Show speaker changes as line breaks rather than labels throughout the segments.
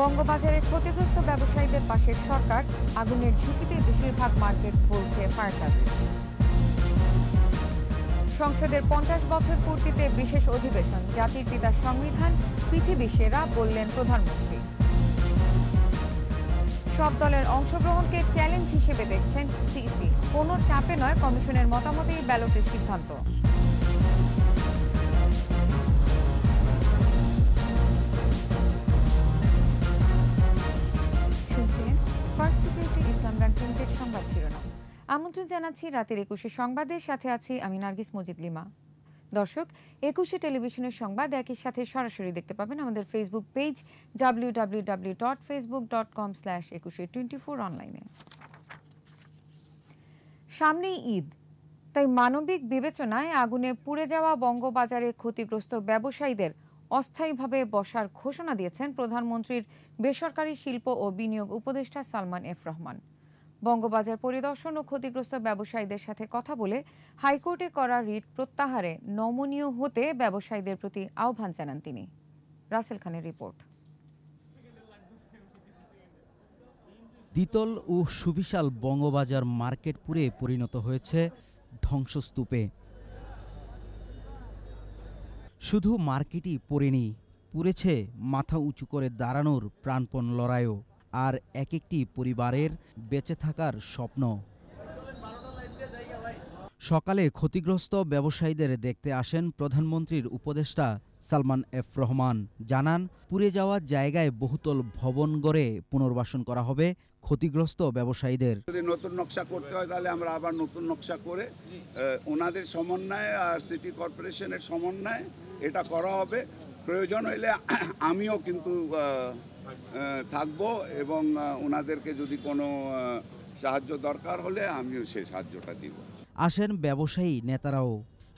বঙ্গবাজারে ক্ষতিগ্রস্ত ব্যবসায়ীদের পাশে সরকার, আগুনের ঝুঁকিতে বেশিরভাগ মার্কেট বলছে ফায়ার সার্ভিস। সংসদের পঞ্চাশ বছর পূর্তিতে বিশেষ অধিবেশন, জাতির পিতা সংবিধান, পৃথিবী সেরা বললেন প্রধানমন্ত্রী। সব দলের অংশগ্রহণকে চ্যালেঞ্জ হিসেবে দেখছেন সিসি কোনো চাপে নয় কমিশনের মতামতেই ব্যালটের সিদ্ধান্ত। ইসলাম ব্যাংক লিমিটেড সংবাদ শিরোনাম। আমন্ত্রণ জানাচ্ছি রাতের একুশে সংবাদের সাথে আছি আমি নার্গিস মজিদ লিমা। দর্শক, একুশে টেলিভিশনের সংবাদ একই সাথে সরাসরি দেখতে পাবেন আমাদের Facebook page W W W dot Facebook dot com slash Ekushey twenty four অনলাইনে সামনেই ঈদ, তাই মানবিক বিবেচনায় আগুনে পুড়ে যাওয়া বঙ্গবাজারে ক্ষতিগ্রস্ত ব্যবসায়ীদের অস্থায়ীভাবে বসার ঘোষণা দিয়েছেন প্রধানমন্ত্রীর বেসরকারি শিল্প ও বিনিয়োগ উপদেষ্টা সালমান এফ রহমান। বঙ্গবাজার পরিদর্শন ও ক্ষতিগ্রস্ত ব্যবসায়ীদের সাথে কথা বলে হাইকোর্টে করা রিট প্রত্যাহারে নমনীয় হতে ব্যবসায়ীদের প্রতি আহ্বান জানান তিনি। রাসেল খানের রিপোর্ট।
দ্বিতল ও সুবিশাল বঙ্গবাজার মার্কেট পুরে পরিণত হয়েছে ধ্বংসস্তূপে। শুধু মার্কেটই পড়েনি, পুড়েছে মাথা উঁচু করে দাঁড়ানোর প্রাণপণ লড়াইও। আর এক একটি পরিবারের বেঁচে থাকার স্বপ্ন। সকালে ক্ষতিগ্রস্ত ব্যবসায়ীদের দেখতে আসেন প্রধানমন্ত্রীর উপদেষ্টা সালমান এফ রহমান। জানান, পুড়ে যাওয়া জায়গায় বহুতল ভবন গড়ে পুনর্বাসন করা হবে ক্ষতিগ্রস্ত ব্যবসায়ীদের।
যদি নতুন নকশা করতে হয় তাহলে আমরা আবার নতুন নকশা করে ওনাদের সমন্বয়ে আর সিটি কর্পোরেশনের সমন্বয়ে এটা করা হবে। প্রয়োজন হইলে আমিও কিন্তু থাকব এবং ওনাদেরকে যদি কোনো সাহায্য দরকার হলে আমিও সেই সাহায্যটা দিব।
আসেন ব্যবসায়ী নেতারাও।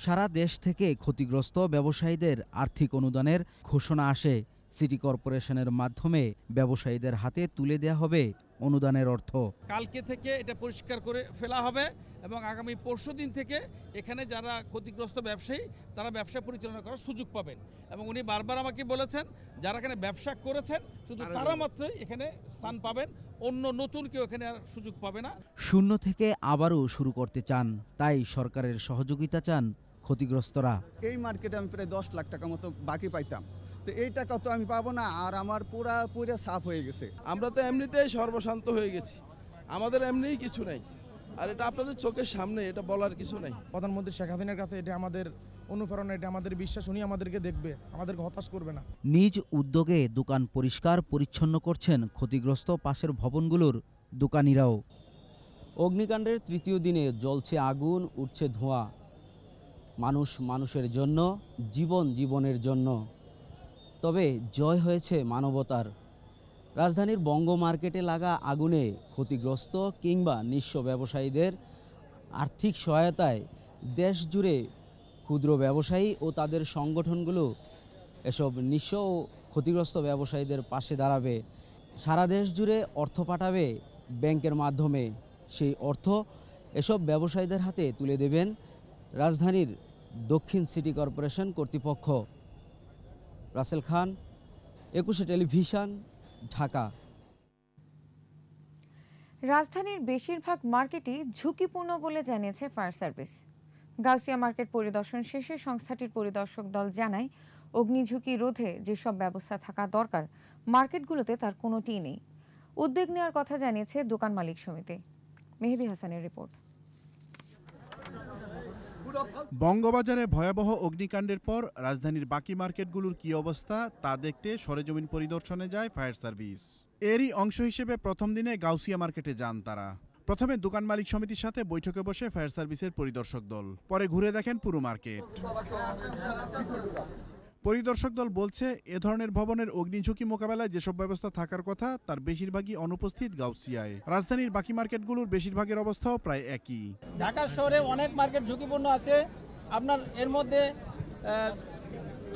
সারা দেশ থেকে ক্ষতিগ্রস্ত ব্যবসায়ীদের আর্থিক অনুদানের ঘোষণা আসে। সিটি কর্পোরেশনের মাধ্যমে ব্যবসায়ীদের হাতে তুলে দেয়া হবে অনুদানের অর্থ।
কালকে থেকে এটা পরিষ্কার করে ফেলা হবে এবং আগামী পরশু দিন থেকে এখানে যারা ক্ষতিগ্রস্ত ব্যবসায়ী তারা ব্যবসা পরিচালনা করার সুযোগ পাবেন। এবং উনি বারবার আমাকে বলেছেন যারা এখানে ব্যবসা করেছেন শুধু তারা মাত্রই এখানে স্থান পাবেন অন্য নতুন কেউ এখানে আর সুযোগ পাবে না।
শূন্য থেকে আবারও শুরু করতে চান তাই সরকারের সহযোগিতা চান ক্ষতিগ্রস্তরা।
এই মার্কেটে আমি প্রায় দশ লাখ টাকা মতো বাকি পাইতাম। তো এই টাকা তো আমি পাবো না আর আমার পুরা পুরা সাফ হয়ে গেছে।
আমরা তো এমনিতেই সর্বশান্ত হয়ে গেছি। আমাদের এমনিই কিছু নাই। আর এটা আপনাদের চোখের সামনে এটা বলার কিছু নাই।
প্রধানমন্ত্রী শেখ হাসিনার কাছে এটা আমাদের অনুপ্রেরণা এটা আমাদের বিশ্বাস উনি আমাদেরকে দেখবে আমাদেরকে হতাশ করবে না।
নিজ উদ্যোগে দোকান পরিষ্কার পরিচ্ছন্ন করছেন ক্ষতিগ্রস্ত পাশের ভবনগুলোর দোকানিরাও।
অগ্নিকাণ্ডের তৃতীয় দিনে জ্বলছে আগুন উঠছে ধোঁয়া। মানুষ মানুষের জন্য জীবন জীবনের জন্য। তবে জয় হয়েছে মানবতার। রাজধানীর বঙ্গ মার্কেটে লাগা আগুনে ক্ষতিগ্রস্ত কিংবা নিঃস্ব ব্যবসায়ীদের আর্থিক সহায়তায় দেশ জুড়ে ক্ষুদ্র ব্যবসায়ী ও তাদের সংগঠনগুলো এসব নিঃস্ব ও ক্ষতিগ্রস্ত ব্যবসায়ীদের পাশে দাঁড়াবে। সারা দেশ জুড়ে অর্থ পাঠাবে ব্যাংকের মাধ্যমে। সেই অর্থ এসব ব্যবসায়ীদের হাতে তুলে দেবেন রাজধানীর দক্ষিণ সিটি কর্পোরেশন কর্তৃপক্ষ। রাসেল খান, একুশে টেলিভিশন, ঢাকা।
রাজধানীর বেশিরভাগ মার্কেটই ঝুঁকিপূর্ণ বলে জানিয়েছে ফায়ার সার্ভিস। গাউসিয়া মার্কেট পরিদর্শন শেষে সংস্থাটির পরিদর্শক দল জানায় অগ্নিঝুঁকি রোধে যেসব ব্যবস্থা থাকা দরকার, মার্কেটগুলোতে তার কোনোটিই নেই। উদ্বেগ নেওয়ার কথা জানিয়েছে দোকান মালিক সমিতি। মেহেদি হাসানের রিপোর্ট।
বঙ্গবাজারে ভয়াবহ অগ্নিকাণ্ডের পর রাজধানীর বাকি মার্কেটগুলোর কি অবস্থা তা দেখতে সরেজমিন পরিদর্শনে যায় ফায়ার সার্ভিস। এরই অংশ হিসেবে প্রথম দিনে গাউসিয়া মার্কেটে যান তারা। প্রথমে দোকান মালিক সমিতির সাথে বৈঠকে বসে ফায়ার সার্ভিসের পরিদর্শক দল। পরে ঘুরে দেখেন পুরো মার্কেট। পরিদর্শক দল বলছে, এ ধরনের ভবনের অগ্নিঝুঁকি মোকাবেলায় যেসব ব্যবস্থা থাকার কথা, তার বেশিরভাগই অনুপস্থিত গাউসিয়ায়। রাজধানীর বাকি মার্কেটগুলোর বেশিরভাগের অবস্থাও প্রায় একই।
ঢাকা শহরে অনেক মার্কেট ঝুঁকিপূর্ণ আছে। আপনার এর মধ্যে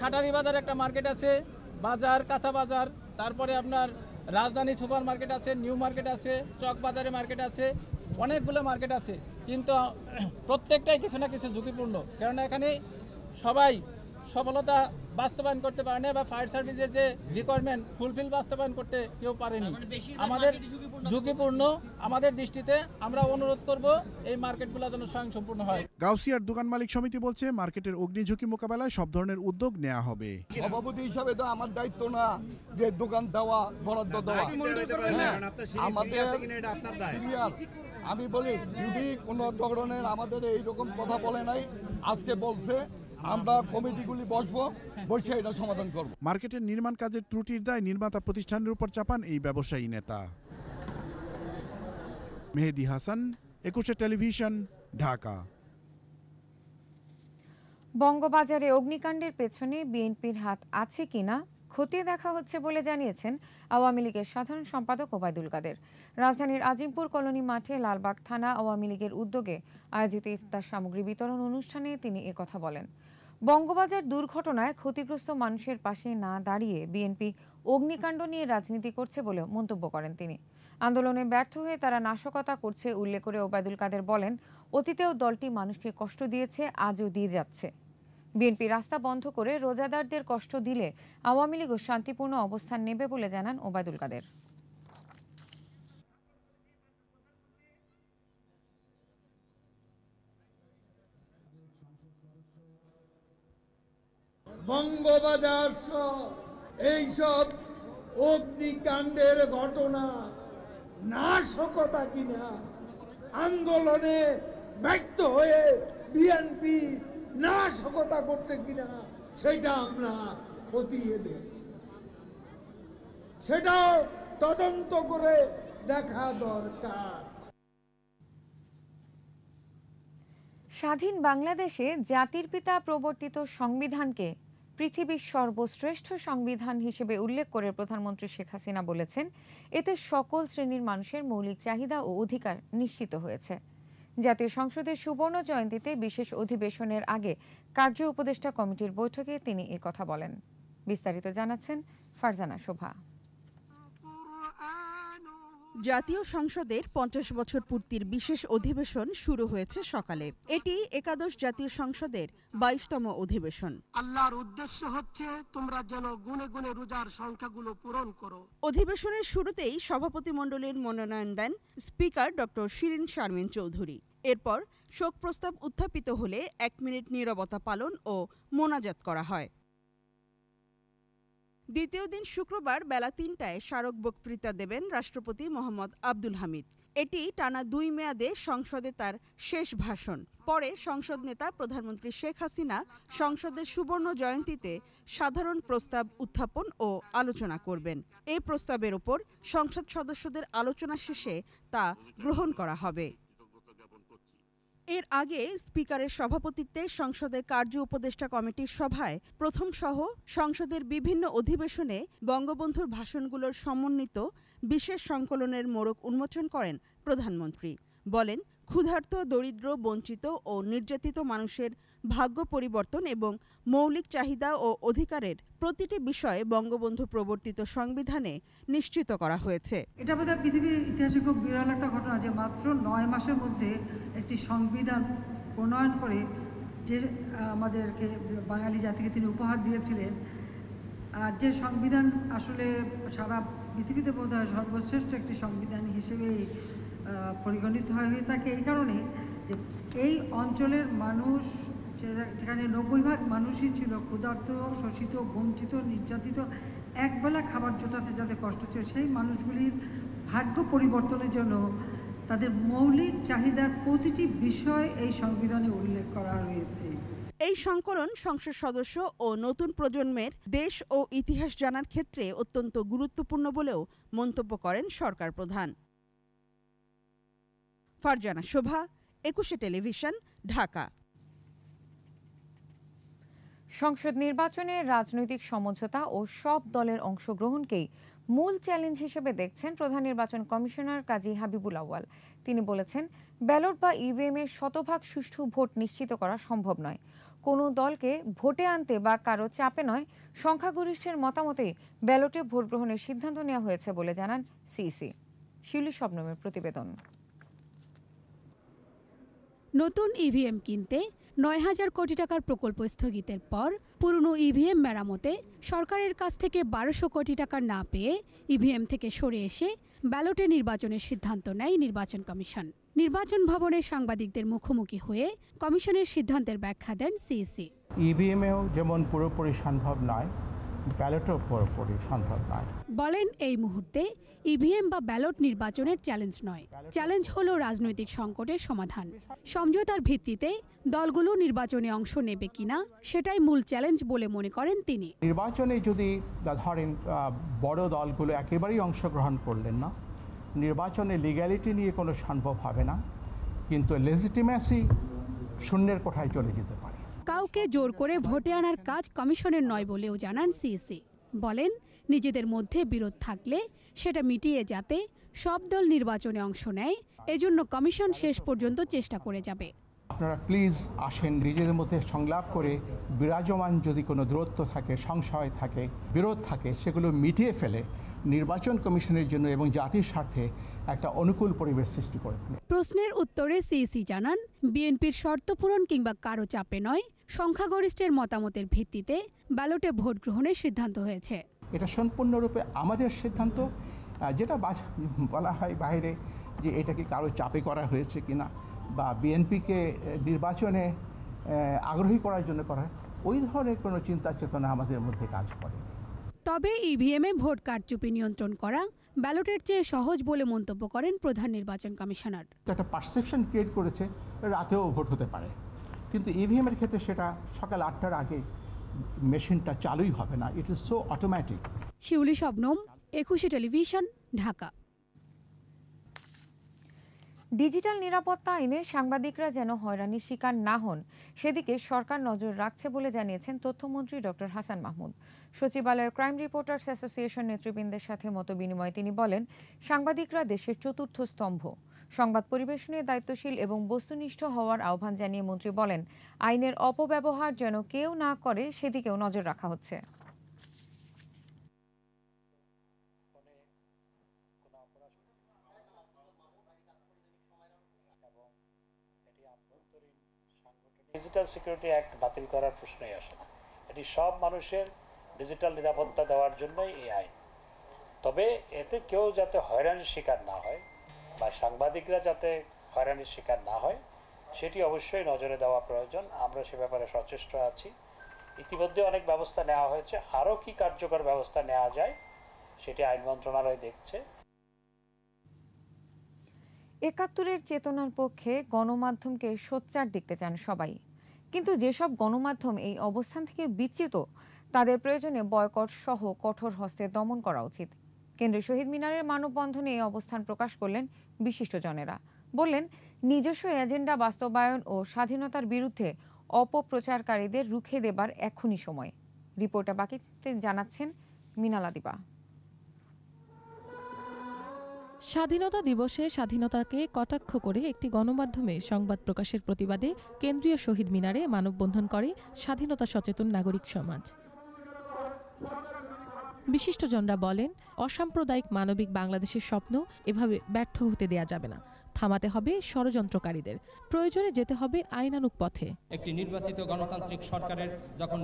ঠাটারি বাজার একটা মার্কেট আছে, বাজার, কাঁচা বাজার, তারপরে আপনার রাজধানী সুপার মার্কেট আছে, নিউ মার্কেট আছে, চক বাজারে মার্কেট আছে, অনেকগুলো মার্কেট আছে। কিন্তু প্রত্যেকটাই কিছু না কিছু ঝুঁকিপূর্ণ। কেননা এখানে সবাই সফলতা বাস্তবায়ন করতে পারে না বা ফায়ার সার্ভিসের যে রিকোয়ারমেন্ট ফুলফিল বাস্তবায়ন করতে কেউ পারেনি। আমাদের ঝুঁকিপূর্ণ আমাদের দৃষ্টিতে আমরা অনুরোধ করব এই মার্কেটগুলো যেন স্বয়ংসম্পূর্ণ হয়।
গাউসিয়ার দোকান মালিক সমিতি বলছে মার্কেটের অগ্নিঝুঁকি মোকাবেলায় সব ধরনের উদ্যোগ নেওয়া হবে।
সভাপতি হিসাবে তো আমার দায়িত্ব না যে দোকান দেওয়া বরাদ্দ দেওয়া। আমাদের। আমি বলি যদি কোনো ধরনের আমাদের এইরকম কথা বলে নাই আজকে বলছে আমরা কমিটিগুলি বসবো বসে এটা সমাধান করব।
মার্কেটের নির্মাণ কাজের ত্রুটির দায় নির্মাতা প্রতিষ্ঠানের উপর চাপান এই ব্যবসায়ী নেতা। মেহেদি হাসান একুশে টেলিভিশন ঢাকা।
বঙ্গবাজারে অগ্নিকাণ্ডের পেছনে বিএনপির হাত আছে কিনা খতিয়ে দেখা হচ্ছে বলে জানিয়েছেন আওয়ামী লীগের সাধারণ সম্পাদক ওবায়দুল কাদের। রাজধানীর আজিমপুর কলোনি মাঠে লালবাগ থানা আওয়ামী লীগের উদ্যোগে আয়োজিত ইফতার সামগ্রী বিতরণ অনুষ্ঠানে তিনি কথা বলেন। বঙ্গবাজার দুর্ঘটনায় ক্ষতিগ্রস্ত মানুষের পাশে না দাঁড়িয়ে বিএনপি অগ্নিকাণ্ড নিয়ে রাজনীতি করছে বলে মন্তব্য করেন তিনি। আন্দোলনে ব্যর্থ হয়ে তারা নাশকতা করছে উল্লেখ করে ওবায়দুল কাদের বলেন, অতীতেও দলটি মানুষকে কষ্ট দিয়েছে, আজও দিয়ে যাচ্ছে। বিএনপি রাস্তা বন্ধ করে রোজাদারদের কষ্ট দিলে আওয়ামী লীগও শান্তিপূর্ণ অবস্থান নেবে বলে জানান ওবায়দুল কাদের।
বঙ্গবাজার সহ এইসব অগ্নিকাণ্ডের ঘটনা, নাশকতা কিনা, আন্দোলনে ব্যর্থ হয়ে বিএনপি নাশকতা করছে কিনা, সেটা আমরা খতিয়ে দেখছি। সেটাও তদন্ত করে দেখা দরকার।
স্বাধীন বাংলাদেশে জাতির পিতা প্রবর্তিত সংবিধানকে পৃথিবীর সর্বশ্রেষ্ঠ সংবিধান হিসেবে উল্লেখ করে প্রধানমন্ত্রী শেখ হাসিনা বলেছেন, এতে সকল শ্রেণির মানুষের মৌলিক চাহিদা ও অধিকার নিশ্চিত হয়েছে। জাতীয় সংসদের সুবর্ণ জয়ন্তীতে বিশেষ অধিবেশনের আগে কার্য উপদেষ্টা কমিটির বৈঠকে তিনি কথা বলেন। বিস্তারিত জানাচ্ছেন ফারজানা শোভা।
জাতীয় সংসদের পঞ্চাশ বছর পূর্তির বিশেষ অধিবেশন শুরু হয়েছে সকালে। এটি একাদশ জাতীয় সংসদের বাইশতম অধিবেশন।
আল্লাহর উদ্দেশ্য হচ্ছে তোমরা যেন গুনে গুনে রোজার সংখ্যাগুলো পূরণ করো।
অধিবেশনের শুরুতেই সভাপতি মণ্ডলীর মনোনয়ন দেন স্পিকার ডক্টর শিরিন শারমিন চৌধুরী। এরপর শোক প্রস্তাব উত্থাপিত হলে এক মিনিট নীরবতা পালন ও মোনাজাত করা হয়। দ্বিতীয় দিন শুক্রবার বেলা তিনটায় স্মারক বক্তৃতা দেবেন রাষ্ট্রপতি মোহাম্মদ আব্দুল হামিদ। এটি টানা দুই মেয়াদে সংসদে তার শেষ ভাষণ। পরে সংসদ নেতা প্রধানমন্ত্রী শেখ হাসিনা সংসদের সুবর্ণ জয়ন্তীতে সাধারণ প্রস্তাব উত্থাপন ও আলোচনা করবেন। এই প্রস্তাবের উপর সংসদ সদস্যদের আলোচনা শেষে তা গ্রহণ করা হবে। এর আগে স্পিকারের সভাপতিত্বে সংসদের কার্য উপদেষ্টা কমিটির সভায় প্রথম সহ সংসদের বিভিন্ন অধিবেশনে বঙ্গবন্ধুর ভাষণগুলোর সমন্বিত বিশেষ সংকলনের মোড়ক উন্মোচন করেন প্রধানমন্ত্রী। বলেন ক্ষুধার্ত, দরিদ্র, বঞ্চিত ও নির্যাতিত মানুষের ভাগ্য পরিবর্তন এবং মৌলিক চাহিদা ও অধিকারের প্রতিটি বিষয়ে বঙ্গবন্ধু প্রবর্তিত সংবিধানে নিশ্চিত করা হয়েছে।
এটা বোধহয় পৃথিবীর ইতিহাসে খুব বিরল একটা ঘটনা যে মাত্র নয় মাসের মধ্যে একটি সংবিধান প্রণয়ন করে যে আমাদেরকে বাঙালি জাতিকে তিনি উপহার দিয়েছিলেন, আর যে সংবিধান আসলে সারা পৃথিবীতে বোধ হয় সর্বশ্রেষ্ঠ একটি সংবিধান হিসেবেই পরিগণিত হয় থাকে এই কারণে যে এই অঞ্চলের মানুষ যেখানে নব্বই ভাগ মানুষই ছিল, ক্ষুধার্ত, শোষিত, বঞ্চিত, নির্যাতিত, একবেলা খাবার জোটাতে যাদের কষ্ট ছিল সেই মানুষগুলির ভাগ্য পরিবর্তনের জন্য তাদের মৌলিক চাহিদার প্রতিটি বিষয় এই সংবিধানে উল্লেখ করা রয়েছে
এই সংকলন সংসদ সদস্য ও নতুন প্রজন্মের দেশ ও ইতিহাস জানার ক্ষেত্রে অত্যন্ত গুরুত্বপূর্ণ বলেও মন্তব্য করেন সরকার প্রধান। ফারজানা শোভা, একুশে টেলিভিশন, ঢাকা।
সংসদ নির্বাচনে রাজনৈতিক সমঝোতা ও সব দলের অংশগ্রহণকেই মূল চ্যালেঞ্জ হিসেবে দেখছেন প্রধান নির্বাচন কমিশনার কাজী হাবিবুল আউয়াল। তিনি বলেছেন, ব্যালট বা ইভিএম এর শতভাগ সুষ্ঠু ভোট নিশ্চিত করা সম্ভব নয়। কোনো দলকে ভোটে আনতে বা কারও চাপে নয়, সংখ্যাগরিষ্ঠের মতামতে ব্যালটে ভোট গ্রহণের সিদ্ধান্ত নেওয়া হয়েছে বলে জানান সিইসি। শিউলি শবনমের প্রতিবেদন।
নতুন ইভিএম কিনতে নয় হাজার কোটি টাকার প্রকল্প স্থগিতের পর পুরনো ইভিএম মেরামতে সরকারের কাছ থেকে বারোশো কোটি টাকা না পেয়ে ইভিএম থেকে সরে এসে ব্যালটে নির্বাচনের সিদ্ধান্ত নেয় নির্বাচন কমিশন। নির্বাচন ভবনে সাংবাদিকদের মুখোমুখি হয়ে কমিশনের সিদ্ধান্তের ব্যাখ্যা দেন সিইসি
ইভিএমেও যেমন পুরোপুরি সম্ভব নয়, ব্যালটও পুরোপুরি সম্ভব নয়।
বলেন এই মুহূর্তে ইভিএম বা ব্যালট নির্বাচনের চ্যালেঞ্জ নয়। চ্যালেঞ্জ হলো রাজনৈতিক সংকটের সমাধান। সমঝোতার ভিত্তিতে দলগুলো নির্বাচনে অংশ নেবে কিনা সেটাই মূল চ্যালেঞ্জ বলে মনে করেন তিনি।
নির্বাচনে যদি ধরেন বড় দলগুলো একেবারেই অংশগ্রহণ করলেন না নির্বাচনে লিগ্যালিটি নিয়ে কোনো সম্ভব হবে না কিন্তু লেজিটিমেসি শূন্যের কোঠায় চলে যেতে পারে।
কাউকে জোর করে ভোটে আনার কাজ কমিশনের নয় বলেও জানান সিইসি বলেন নিজেদের মধ্যে বিরোধ থাকলে সেটা মিটিয়ে যাতে সব দল নির্বাচনে অংশ নেয় এজন্য কমিশন শেষ পর্যন্ত চেষ্টা করে যাবে।
আপনারা প্লিজ আসেন নিজেদের মধ্যে সংলাপ করে বিরাজমান যদি কোনো দূরত্ব থাকে সংশয় থাকে বিরোধ থাকে সেগুলো মিটিয়ে ফেলে নির্বাচন কমিশনের জন্য এবং জাতির স্বার্থে একটা অনুকূল পরিবেশ সৃষ্টি করে
প্রশ্নের উত্তরে সিইসি জানান বিএনপির শর্ত পূরণ কিংবা কারও চাপে নয় সংখ্যাগরিষ্ঠের মতামতের ভিত্তিতে ব্যালটে ভোট গ্রহণের সিদ্ধান্ত হয়েছে।
এটা সম্পূর্ণরূপে আমাদের সিদ্ধান্ত। যেটা বলা হয় বাইরে যে এটা কি কারও চাপে করা হয়েছে কিনা বা বিএনপিকে নির্বাচনে আগ্রহী করার জন্য করা ওই ধরনের কোনো চিন্তা চেতনা আমাদের মধ্যে কাজ করে।
তবে ইভিএমে ভোট কারচুপি নিয়ন্ত্রণ করা ব্যালটের চেয়ে সহজ বলে মন্তব্য করেন প্রধান নির্বাচন কমিশনার।
একটা পারসেপশন ক্রিয়েট করেছে রাতেও ভোট হতে পারে। কিন্তু ইভিএমের ক্ষেত্রে সেটা সকাল আটটার আগে মেশিনটা চালুই হবে না। It is so automatic
Shiuli Shabnam Ekushey television Dhaka.
Digital নিরাপত্তা আইনে সাংবাদিকরা যেন হয়রানির শিকার না হন সেদিকে সরকার নজর রাখছে বলে জানিয়েছেন তথ্যমন্ত্রী ডক্টর হাসান মাহমুদ। সচিবালয়ে ক্রাইম রিপোর্টার্স অ্যাসোসিয়েশন নেতৃবৃন্দের সাথে মত বিনিময়ে তিনি বলেন সাংবাদিকরা দেশের চতুর্থ স্তম্ভ। সংবাদ পরিবেশনে দায়িত্বশীল এবং বস্তুনিষ্ঠ হওয়ার আহ্বান জানিয়ে মন্ত্রী বলেন, আইনের অপব্যবহার যেন কেউ না করে, সেদিকেও নজর রাখা হচ্ছে।
ডিজিটাল সিকিউরিটি অ্যাক্ট বাতিল করার প্রশ্নই আসে না। এটি সব মানুষের ডিজিটাল নিরাপত্তা দেওয়ার জন্যই এই আইন। তবে এতে কেউ যাতে হয়রানির শিকার না হয় বা সাংবাদিকরা যাতে হয়রানির শিকার না হয়, সেটি অবশ্যই নজরে দেওয়া প্রয়োজন। আমরা সে ব্যাপারে সচেষ্ট আছি। ইতিমধ্যে অনেক ব্যবস্থা নেওয়া হয়েছে। আরও কি কার্যকর ব্যবস্থা নেওয়া যায়, সেটি আইন মন্ত্রণালয় দেখছে।
একাত্তরের চেতনার পক্ষে গণমাধ্যমকে সোচ্চার দেখতে চান সবাই। কিন্তু যেসব গণমাধ্যম এই অবস্থান থেকে বিচ্যুত, তাদের প্রয়োজনে বয়কট সহ কঠোর হস্তে দমন করা উচিত। কেন্দ্রীয় শহীদ মিনারের মানববন্ধনে এই অবস্থান প্রকাশ করলেন বিশিষ্টজনেরা। বললেন, নিজস্ব এজেন্ডা বাস্তবায়ন ও স্বাধীনতার বিরুদ্ধে অপপ্রচারকারীদের রুখে দেবার এখনই সময়। রিপোর্টে বাকিতে জানাচ্ছেন মিনালা দিবা।
স্বাধীনতা দিবসে স্বাধীনতাকে কটাক্ষ করে একটি গণমাধ্যমে সংবাদ প্রকাশের প্রতিবাদে কেন্দ্রীয় শহীদ মিনারে মানববন্ধন করে স্বাধীনতা সচেতন নাগরিক সমাজ। বিশিষ্টজনরা বলেন, অসাম্প্রদায়িক মানবিক বাংলাদেশের স্বপ্ন এভাবে ব্যর্থ হতে দেয়া যাবে না। থামাতে হবে ষড়যন্ত্রকারীদের। প্রয়োজনে যেতে হবে আইনানুক পথে।
একটি নির্বাচিত গণতান্ত্রিক সরকারের যখন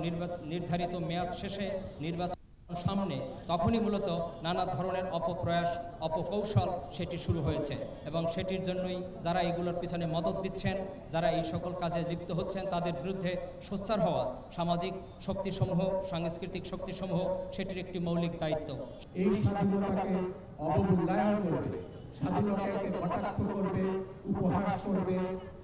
নির্ধারিত মেয়াদ শেষে নির্বাচন সামনে, তখনই মূলত নানা ধরনের অপপ্রয়াস, অপকৌশল সেটি শুরু হয়েছে। এবং সেটির জন্যই যারা এগুলোর পিছনে মদত দিচ্ছেন, যারা এই সকল কাজে লিপ্ত হচ্ছেন, তাদের বিরুদ্ধে সোচ্চার হওয়া, সামাজিক শক্তিসমূহ, সাংস্কৃতিক শক্তিসমূহ, সেটির একটি মৌলিক দায়িত্ব।
এই স্বাধীনতাকে অবমূল্যায়ন করবে, স্বাধীনতাকে কটাক্ষ করবে, উপহাস করবে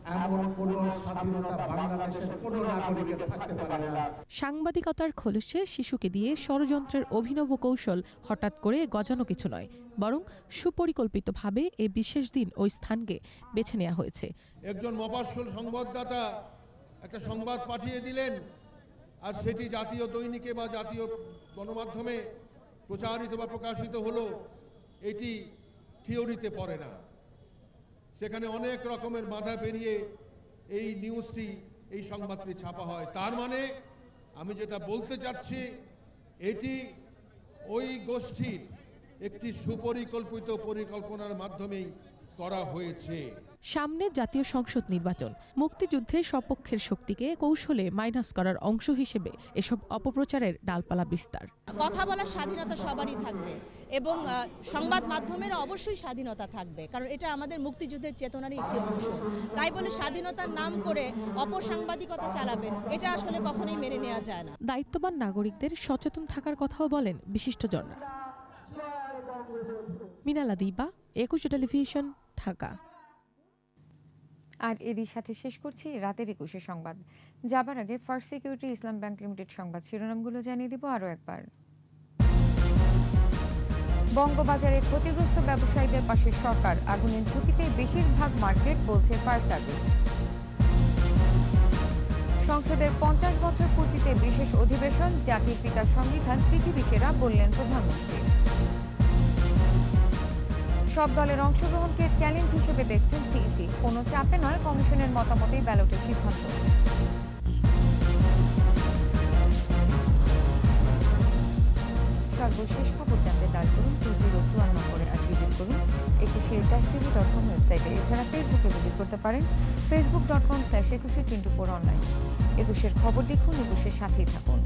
এমন কোন স্বাধীনতা বাংলাদেশের কোন নাগরিকের থাকতে পারে না।
সাংবাদিকতার খোলসে শিশুকে দিয়ে ষড়যন্ত্রের অভিনব কৌশল হঠাৎ করে গজানো কিছু নয় বরং সুপরিকল্পিতভাবে এ বিশেষ দিন ওই স্থানকে বেছে নেওয়া হয়েছে।
একজন মফস্বল সংবাদদাতা একটা সংবাদ পাঠিয়ে দিলেন আর সেটি জাতীয় দৈনিকে বা জাতীয় গণমাধ্যমে প্রচারিত বা প্রকাশিত হলো এটি থিওরিতে পড়ে না। সেখানে অনেক রকমের বাধা পেরিয়ে এই নিউজটি, এই সংবাদটি ছাপা হয়। তার মানে আমি যেটা বলতে চাচ্ছি, এটি ওই গোষ্ঠীর একটি সুপরিকল্পিত পরিকল্পনার মাধ্যমেই করা হয়েছে।
সামনে জাতীয় সংসদ নির্বাচন। মুক্তিযুদ্ধের সপক্ষের শক্তিকে কৌশলে মাইনাস করার অংশ হিসেবে এসব অপপ্রচারের ডালপালা বিস্তার।
কথা বলার স্বাধীনতা সবারই থাকবে এবং সংবাদ মাধ্যমের অবশ্যই স্বাধীনতা থাকবে কারণ এটা আমাদের মুক্তিযুদ্ধের চেতনারই একটি অংশ। তাই বলে স্বাধীনতার নাম করে অপসাংবাদিকতা চালাবেন এটা আসলে কখনোই মেনে নেওয়া যায় না।
দায়িত্ববান নাগরিকদের সচেতন থাকার কথাও বলেন বিশিষ্টজনরা। মিনালা দিবা একুশে টেলিভিশন ঢাকা।
আর এরই সাথে শেষ করছি রাতের একুশে সংবাদ। যাবার আগে first security Islam bank limited সংবাদ শিরোনামগুলো জানিয়ে দিব আরও একবার। বঙ্গবাজারে ক্ষতিগ্রস্ত ব্যবসায়ীদের পাশে সরকার, আগুনের ঝুঁকিতে বেশিরভাগ মার্কেট বলছে ফায়ার সার্ভিস। সংসদের পঞ্চাশ বছর পূর্তিতে বিশেষ অধিবেশন, জাতির পিতার সংবিধান, পৃথিবী সেরা বললেন প্রধানমন্ত্রী। সব দলের অংশগ্রহণকে চ্যালেঞ্জ হিসেবে দেখছেন সিইসি। কোনো চাপে নয় কমিশনের মতামতেই ব্যালটের সিদ্ধান্ত। সর্বশেষ খবর জানতে ডায়াল করুন টু জিরো টু ওয়ান নম্বরে আর ভিজিট করুন। একুশে ড্যাশ টিভি ডট কম ওয়েবসাইটে এছাড়া ফেসবুকে ভিজিট করতে পারেন। Facebook dot com slash Ekushey twenty four online একুশের খবর দেখুন, একুশের সাথেই থাকুন।